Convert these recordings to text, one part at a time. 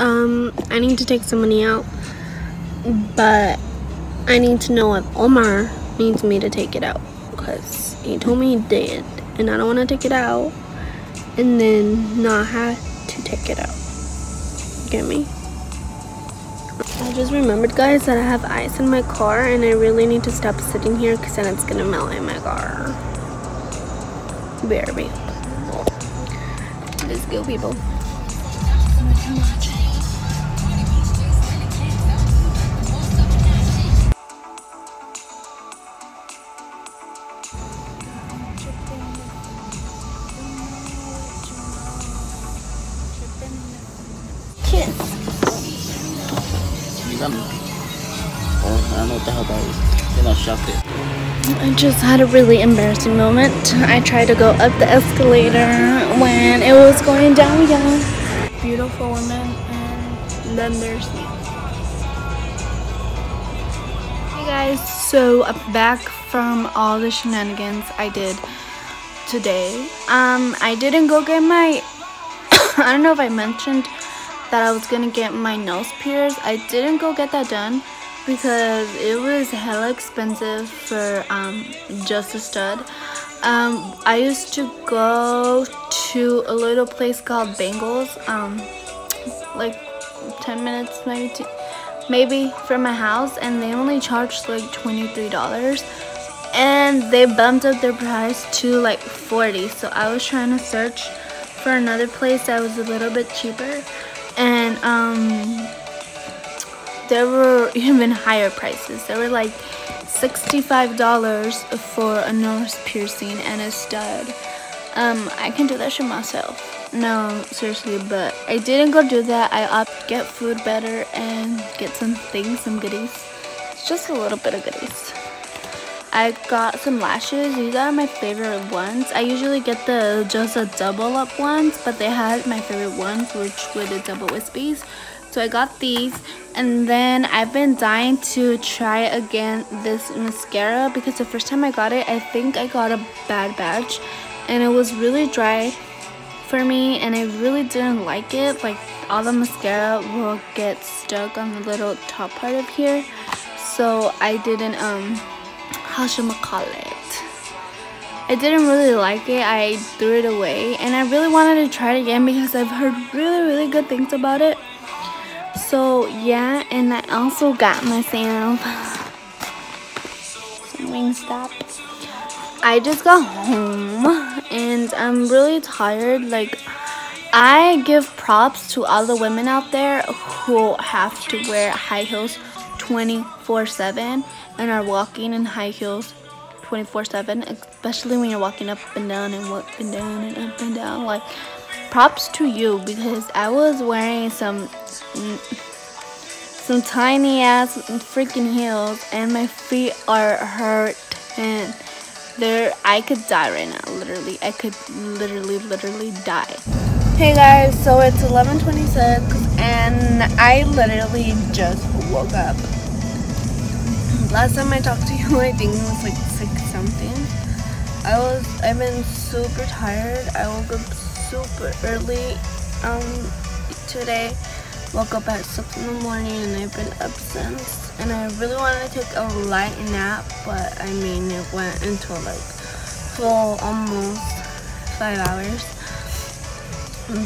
Um, I need to take some money out, but I need to know if Omar needs me to take it out because he told me he did, and I don't want to take it out and then not have to take it out. Get me? I just remembered, guys, that I have ice in my car, and I really need to stop sitting here because then it's gonna melt in my car. BRB. Let's go, people. Oh, I don't know what the hell. Then I it. I just had a really embarrassing moment. I tried to go up the escalator when it was going down, yeah. Beautiful woman, and then there's me. Hey guys, so back from all the shenanigans I did today. Um, I didn't go get my, I don't know if I mentioned that I was gonna get my nose pierced. I didn't go get that done because it was hella expensive for um, just a stud. Um, I used to go to a little place called Bangles, um, like 10 minutes maybe, to, maybe from my house, and they only charged like $23. And they bumped up their price to like 40 so I was trying to search for another place that was a little bit cheaper and um there were even higher prices. There were like $65 for a nose piercing and a stud. Um i can do that shit myself. No seriously but i didn't go do that. I opted get food better and get some things some goodies. Just a little bit of goodies I got some lashes. These are my favorite ones. I usually get the just a double up ones, but they had my favorite ones, which were the double wispies. So I got these, and then I've been dying to try again this mascara because the first time I got it, I think I got a bad batch, and it was really dry for me, and I really didn't like it. Like all the mascara will get stuck on the little top part of here, so I didn't um how should I call it? I didn't really like it. I threw it away and I really wanted to try it again because I've heard really really good things about it. So yeah, and I also got myself Wingstop. I just got home and I'm really tired. Like I give props to all the women out there who have to wear high heels 24 7 and are walking in high heels 24 7 especially when you're walking up and down and up and down and up and down. Like props to you because I was wearing some some tiny ass freaking heels and my feet are hurt and there I could die right now literally. I could literally literally die. Hey guys so it's 11:26 and I literally just woke up last time I talked to you, I think it was like six something. I was, I've been super tired. I woke up super early um, today. Woke up at 6 in the morning and I've been up since. And I really wanted to take a light nap, but I mean, it went until like full almost five hours.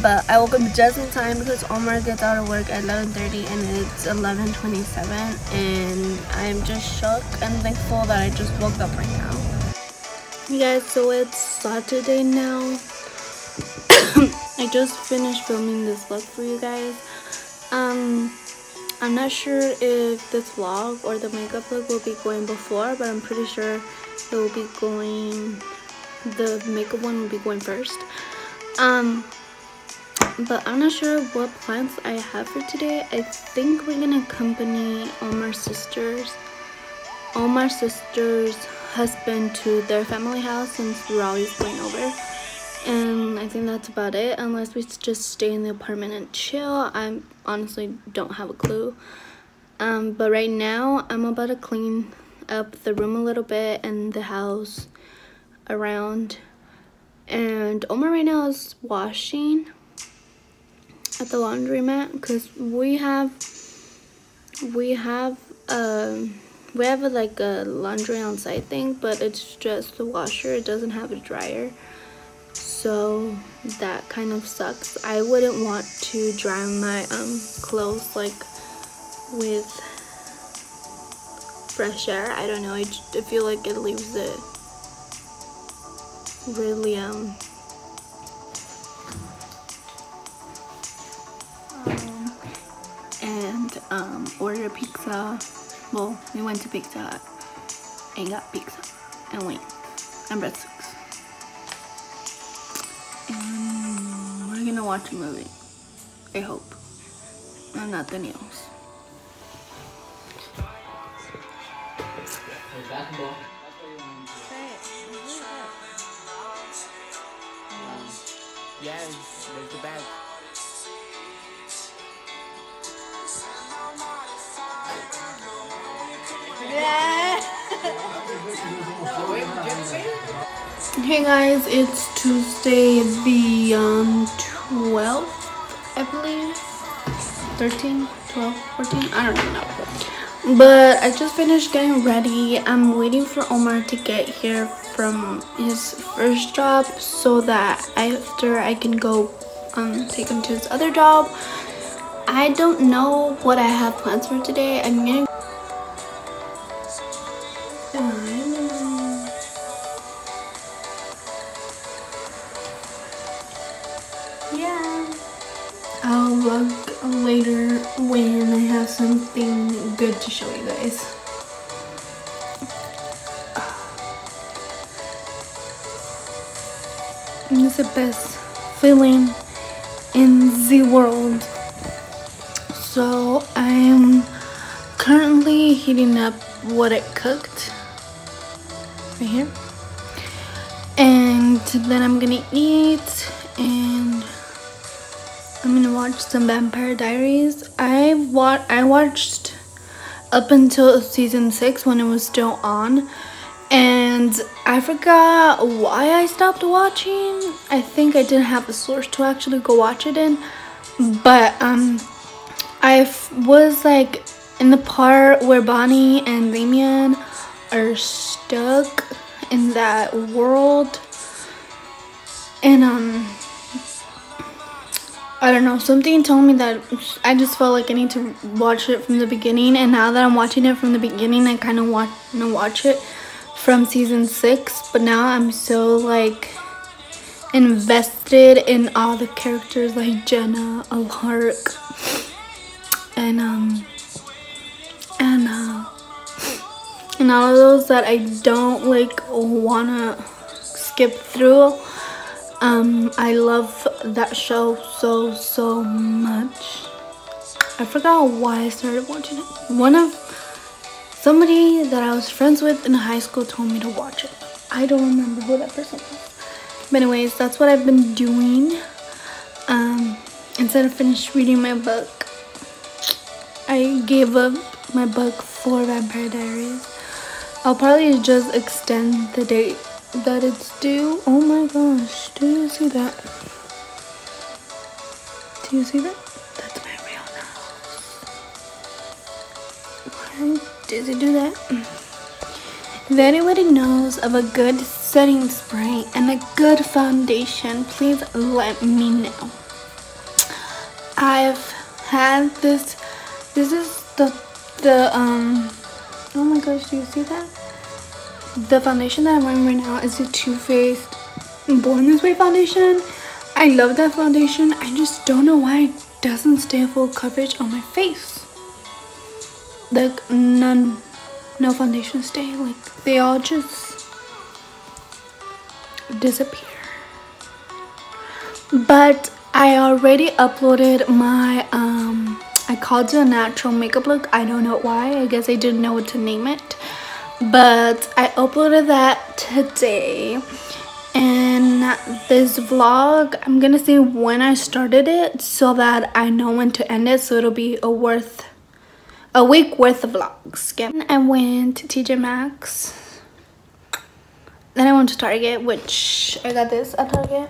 But I woke up just in time because Omar gets out of work at 11.30 and it's 11.27 and I'm just shocked and thankful that I just woke up right now. You guys, so it's Saturday now. I just finished filming this vlog for you guys. Um, I'm not sure if this vlog or the makeup vlog will be going before, but I'm pretty sure it will be going, the makeup one will be going first. Um, but I'm not sure what plans I have for today. I think we're gonna accompany Omar's sisters, Omar's sister's husband to their family house since always going over. And I think that's about it, unless we just stay in the apartment and chill. I honestly don't have a clue. Um, but right now, I'm about to clean up the room a little bit and the house around. And Omar right now is washing at the laundromat because we have we have um we have a, like a laundry on site thing but it's just the washer it doesn't have a dryer. So that kind of sucks. I wouldn't want to dry my um clothes like with fresh air. I don't know i, I feel like it leaves it really um um, order pizza. Well, we went to Pizza Hut and got pizza and wings and breadsticks. And we're gonna watch a movie. I hope. And nothing else. Basketball. Yeah, there's the bag. Hey guys, it's Tuesday the um, 12th, I believe. 13, 12, 14, I don't even know. But I just finished getting ready. I'm waiting for Omar to get here from his first job so that after I can go um, take him to his other job. I don't know what I have plans for today. I'm gonna later when i have something good to show you guys. And it's the best feeling in the world. So i am currently heating up what I cooked right here. And then I'm gonna eat watch some Vampire Diaries. I wa I watched up until season six when it was still on, and I forgot why I stopped watching. I think I didn't have a source to actually go watch it in, but um, I was like in the part where Bonnie and Damon are stuck in that world and um I don't know something told me that I just felt like I need to watch it from the beginning and now that I'm watching it from the beginning I kind of want to watch it from season 6 but now I'm so like invested in all the characters like Jenna, Alaric and um Anna and all of those that I don't like wanna skip through um I love that show so so much. I forgot why I started watching it. One of somebody that I was friends with in high school told me to watch it. I don't remember who that person was. But anyways that's what I've been doing. Um instead of finish reading my book I gave up my book for Vampire Diaries. I'll probably just extend the date that it's due. Oh my gosh, do you see that? Do you see that? That's my real nose. Why did it do that? If anybody knows of a good setting spray and a good foundation, please let me know. I've had this, this is the, the, um, oh my gosh, do you see that? The foundation that I'm wearing right now is the Too Faced Born This Way foundation. I love that foundation. I just don't know why it doesn't stay full coverage on my face. Like none, no foundation stay. Like they all just disappear. But I already uploaded my um I called it a natural makeup look. I don't know why. I guess I didn't know what to name it but I uploaded that today. And this vlog I'm gonna say when I started it so that I know when to end it so it'll be a worth a week worth of vlogs. Again I went to TJ Maxx. Then I went to Target which I got this at Target.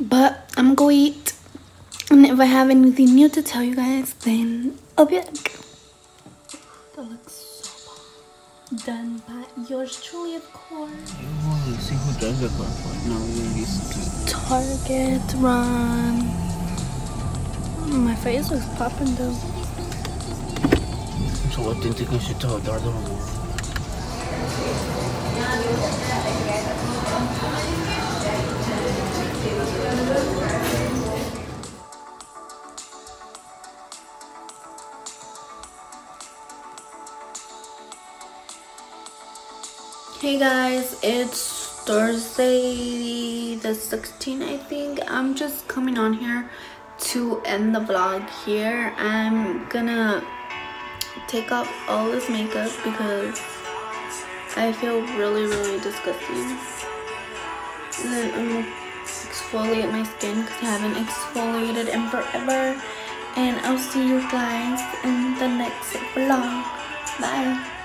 But I'm gonna eat. And if I have anything new to tell you guys, then I'll be back. That looks so bomb. Done by yours truly, of course. To see who does car for? No, we're gonna get Target run. My face looks popping though. So you think I should tell Dardo? Hey guys, it's Thursday the 16th I think. I'm just coming on here to end the vlog here. I'm gonna take off all this makeup because I feel really really disgusting. And then I'm gonna exfoliate my skin because I haven't exfoliated in forever. And I'll see you guys in the next vlog. Bye.